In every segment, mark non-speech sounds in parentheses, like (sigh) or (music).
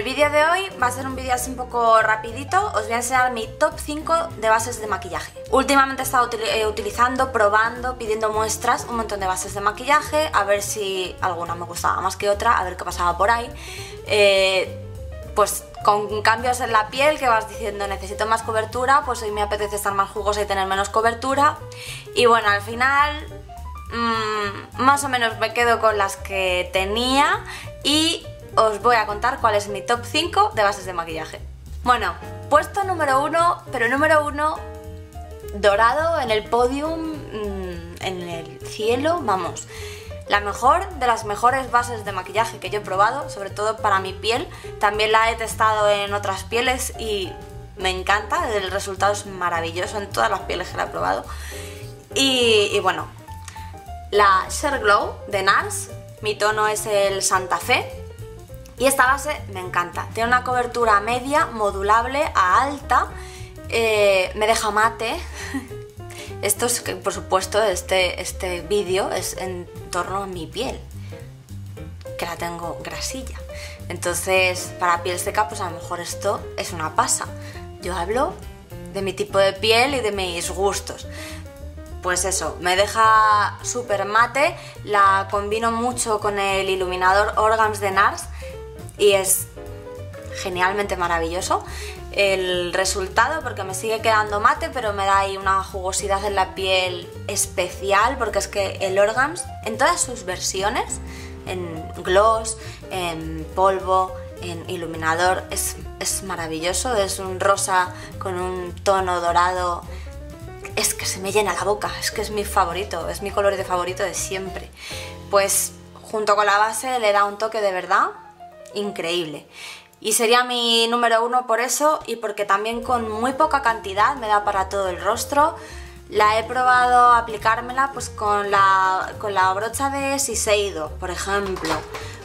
El vídeo de hoy va a ser un vídeo así un poco rapidito, os voy a enseñar mi top 5 de bases de maquillaje. Últimamente he estado eh, utilizando, probando, pidiendo muestras un montón de bases de maquillaje, a ver si alguna me gustaba más que otra, a ver qué pasaba por ahí. Eh, pues con cambios en la piel que vas diciendo necesito más cobertura, pues hoy me apetece estar más jugosa y tener menos cobertura. Y bueno, al final mmm, más o menos me quedo con las que tenía y os voy a contar cuál es mi top 5 de bases de maquillaje. Bueno, puesto número 1, pero número 1 dorado en el podium, mmm, en el cielo, vamos. La mejor de las mejores bases de maquillaje que yo he probado, sobre todo para mi piel. También la he testado en otras pieles y me encanta, el resultado es maravilloso en todas las pieles que la he probado. Y, y bueno, la Share Glow de NARS, mi tono es el Santa Fe, y esta base me encanta, tiene una cobertura media, modulable a alta, eh, me deja mate. (laughs) Esto es por supuesto, este, este vídeo es en torno a mi piel, que la tengo grasilla. Entonces, para piel seca, pues a lo mejor esto es una pasa. Yo hablo de mi tipo de piel y de mis gustos. Pues eso, me deja súper mate, la combino mucho con el iluminador Organs de NARS y es genialmente maravilloso el resultado porque me sigue quedando mate pero me da ahí una jugosidad en la piel especial porque es que el Orgams en todas sus versiones en gloss, en polvo, en iluminador es, es maravilloso, es un rosa con un tono dorado. Es que se me llena la boca, es que es mi favorito, es mi color de favorito de siempre. Pues junto con la base le da un toque de verdad increíble. Y sería mi número uno por eso y porque también con muy poca cantidad me da para todo el rostro. La he probado aplicármela pues con la, con la brocha de Siseido, por ejemplo.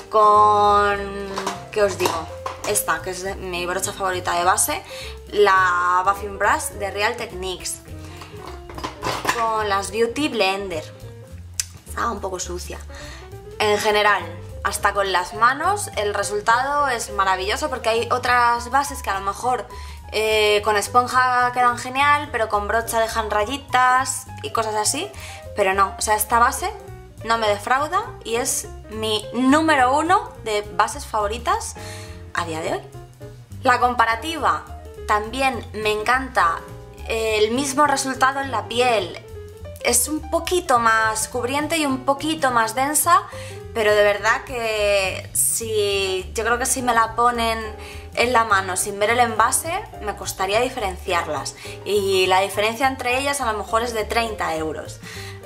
Con... ¿qué os digo? Esta, que es mi brocha favorita de base. La Buffing Brush de Real Techniques. Con las Beauty Blender. Estaba un poco sucia. En general, hasta con las manos el resultado es maravilloso porque hay otras bases que a lo mejor eh, con esponja quedan genial, pero con brocha dejan rayitas y cosas así, pero no, o sea, esta base no me defrauda y es mi número uno de bases favoritas a día de hoy. La comparativa también me encanta el mismo resultado en la piel, es un poquito más cubriente y un poquito más densa, pero de verdad que si yo creo que si me la ponen en la mano sin ver el envase me costaría diferenciarlas y la diferencia entre ellas a lo mejor es de 30 euros.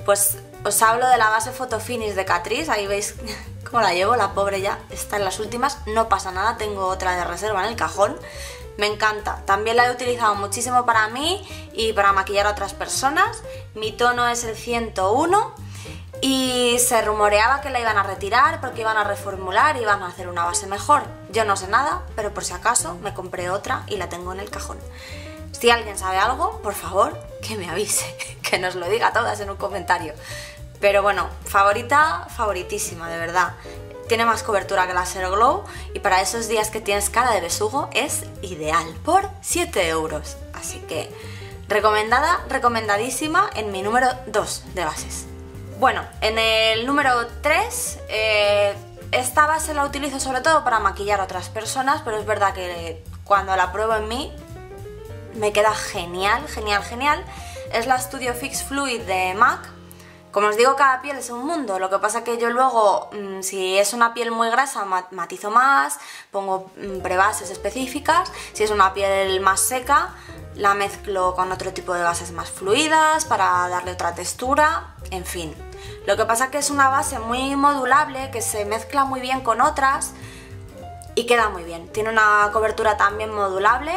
Pues os hablo de la base Photofinish de Catrice, ahí veis (laughs) cómo la llevo, la pobre ya está en las últimas, no pasa nada, tengo otra de reserva en el cajón, me encanta. También la he utilizado muchísimo para mí y para maquillar a otras personas, mi tono es el 101 y se rumoreaba que la iban a retirar porque iban a reformular y iban a hacer una base mejor. Yo no sé nada, pero por si acaso me compré otra y la tengo en el cajón. Si alguien sabe algo, por favor, que me avise, (laughs) que nos lo diga todas en un comentario. Pero bueno, favorita, favoritísima, de verdad. Tiene más cobertura que la Zero Glow y para esos días que tienes cara de besugo es ideal, por 7 euros. Así que recomendada, recomendadísima en mi número 2 de bases. Bueno, en el número 3, eh, esta base la utilizo sobre todo para maquillar a otras personas, pero es verdad que cuando la pruebo en mí me queda genial, genial, genial. Es la Studio Fix Fluid de MAC. Como os digo, cada piel es un mundo, lo que pasa que yo luego, mm, si es una piel muy grasa, matizo más, pongo mm, prebases específicas, si es una piel más seca, la mezclo con otro tipo de bases más fluidas para darle otra textura, en fin. Lo que pasa que es una base muy modulable que se mezcla muy bien con otras y queda muy bien. Tiene una cobertura también modulable,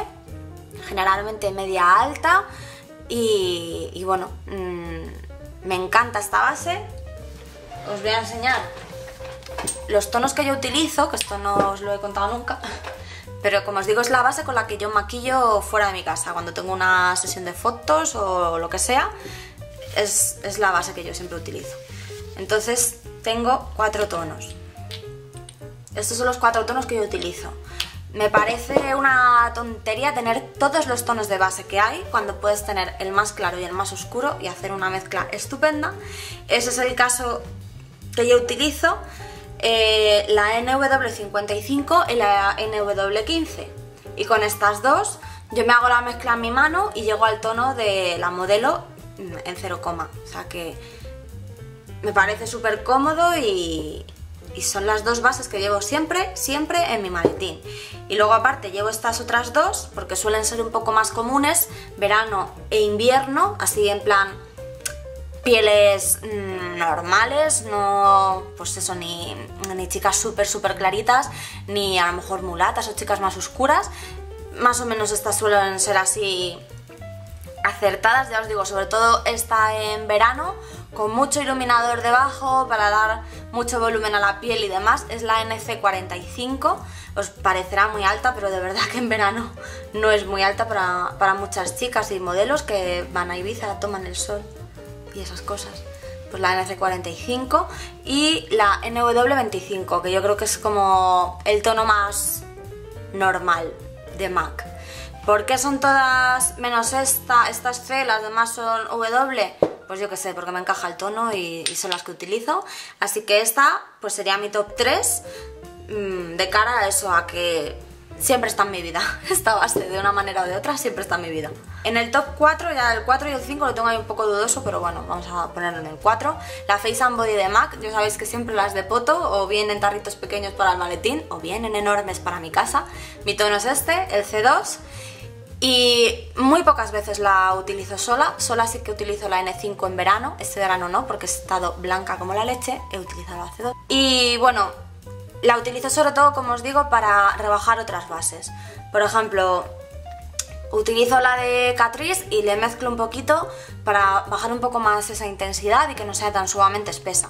generalmente media alta y, bueno, mm, me encanta esta base. Os voy a enseñar los tonos que yo utilizo, que esto no os lo he contado nunca, (laughs) pero como os digo es la base con la que yo maquillo fuera de mi casa, cuando tengo una sesión de fotos o lo que sea, es, es la base que yo siempre utilizo. Entonces tengo cuatro tonos. Estos son los cuatro tonos que yo utilizo. Me parece una tontería tener todos los tonos de base que hay cuando puedes tener el más claro y el más oscuro y hacer una mezcla estupenda. Ese es el caso que yo utilizo, eh, la NW55 y la NW15. Y con estas dos yo me hago la mezcla en mi mano y llego al tono de la modelo en 0, o sea que me parece súper cómodo y, y son las dos bases que llevo siempre, siempre en mi maletín. Y luego aparte llevo estas otras dos porque suelen ser un poco más comunes, verano e invierno, así en plan pieles mm, normales, no pues eso, ni, ni chicas súper súper claritas, ni a lo mejor mulatas o chicas más oscuras. Más o menos estas suelen ser así acertadas, ya os digo, sobre todo esta en verano, con mucho iluminador debajo para dar mucho volumen a la piel y demás, es la NC45, os parecerá muy alta, pero de verdad que en verano no es muy alta para, para muchas chicas y modelos que van a Ibiza, toman el sol y esas cosas. Pues la NC45 y la NW25, que yo creo que es como el tono más normal de MAC. ¿Por qué son todas menos esta, estas C, las demás son W? Pues yo qué sé, porque me encaja el tono y, son las que utilizo. Así que esta pues sería mi top 3 mm, de cara a eso, a que siempre está en mi vida. (laughs) Esta base, de una manera o de otra, siempre está en mi vida. En el top 4, ya el 4 y el 5 lo tengo ahí un poco dudoso, pero bueno, vamos a ponerlo en el 4. La Face and Body de MAC, ya sabéis que siempre las de poto, o bien en tarritos pequeños para el maletín, o bien en enormes para mi casa. Mi tono es este, el C2. Y muy pocas veces la utilizo sola, sola sí que utilizo la N5 en verano, este verano no, porque he estado blanca como la leche, he utilizado la C2. Y bueno, la utilizo sobre todo, como os digo, para rebajar otras bases. Por ejemplo, utilizo la de Catrice y le mezclo un poquito para bajar un poco más esa intensidad y que no sea tan sumamente espesa.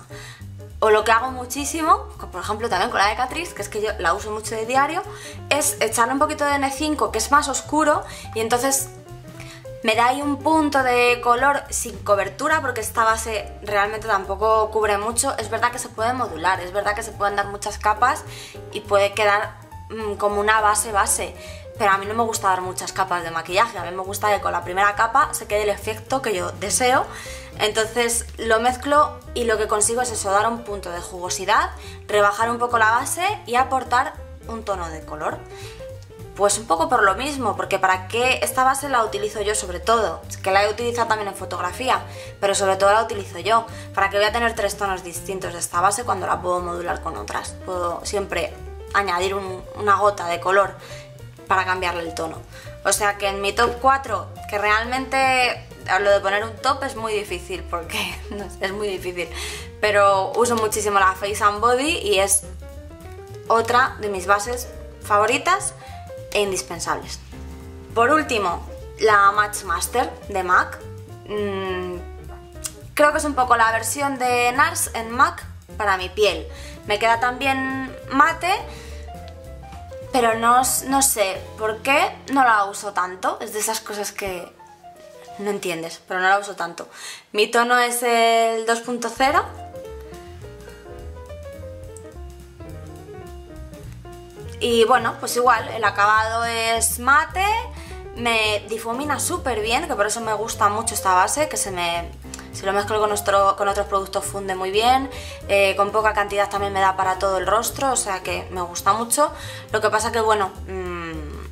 O lo que hago muchísimo, por ejemplo también con la de que es que yo la uso mucho de diario, es echarle un poquito de N5 que es más oscuro y entonces me da ahí un punto de color sin cobertura porque esta base realmente tampoco cubre mucho. Es verdad que se puede modular, es verdad que se pueden dar muchas capas y puede quedar mm, como una base base. Pero a mí no me gusta dar muchas capas de maquillaje, a mí me gusta que con la primera capa se quede el efecto que yo deseo. Entonces lo mezclo y lo que consigo es eso, dar un punto de jugosidad, rebajar un poco la base y aportar un tono de color. Pues un poco por lo mismo, porque para qué esta base la utilizo yo sobre todo, que la he utilizado también en fotografía, pero sobre todo la utilizo yo, para que voy a tener tres tonos distintos de esta base cuando la puedo modular con otras. Puedo siempre añadir una gota de color para cambiarle el tono. O sea que en mi top 4, que realmente lo de poner un top es muy difícil porque (laughs) es muy difícil. Pero uso muchísimo la Face and Body y es otra de mis bases favoritas e indispensables. Por último, la Match Master de MAC. Mm, creo que es un poco la versión de NARS en MAC para mi piel. Me queda también mate, pero no, no sé por qué no la uso tanto. Es de esas cosas que no entiendes, pero no la uso tanto. Mi tono es el 2.0. Y bueno, pues igual, el acabado es mate, me difumina súper bien, que por eso me gusta mucho esta base, que se me, si lo mezclo con, nuestro, con otros productos funde muy bien, eh, con poca cantidad también me da para todo el rostro, o sea que me gusta mucho. Lo que pasa que bueno, mm,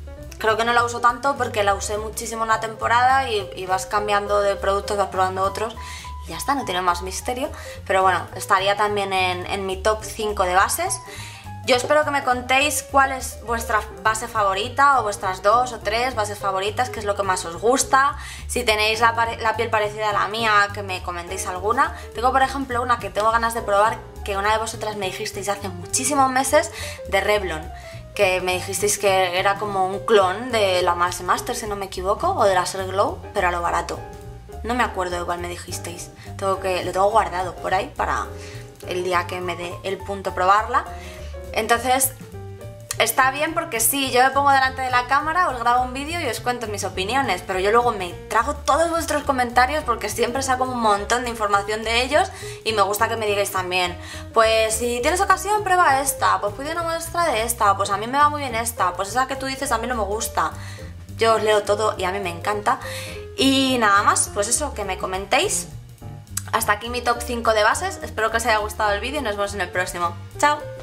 Creo que no la uso tanto porque la usé muchísimo una temporada y, vas cambiando de productos, vas probando otros y ya está, no tiene más misterio. Pero bueno, estaría también en, mi top 5 de bases. Yo espero que me contéis cuál es vuestra base favorita o vuestras dos o tres bases favoritas, qué es lo que más os gusta. Si tenéis la, piel parecida a la mía, que me comentéis alguna. Tengo por ejemplo una que tengo ganas de probar, que una de vosotras me dijisteis hace muchísimos meses, de Revlon que me dijisteis que era como un clon de la Mars Master, si no me equivoco, o de la Ser Glow, pero a lo barato. No me acuerdo de cuál me dijisteis. Tengo que, lo tengo guardado por ahí para el día que me dé el punto probarla. Entonces, está bien porque sí, yo me pongo delante de la cámara, os grabo un vídeo y os cuento mis opiniones, pero yo luego me trago todos vuestros comentarios porque siempre saco un montón de información de ellos y me gusta que me digáis también, pues si tienes ocasión prueba esta, pues pide una muestra de esta, pues a mí me va muy bien esta, pues esa que tú dices a mí no me gusta. Yo os leo todo y a mí me encanta. Y nada más, pues eso, que me comentéis. Hasta aquí mi top 5 de bases, espero que os haya gustado el vídeo y nos vemos en el próximo. ¡Chao!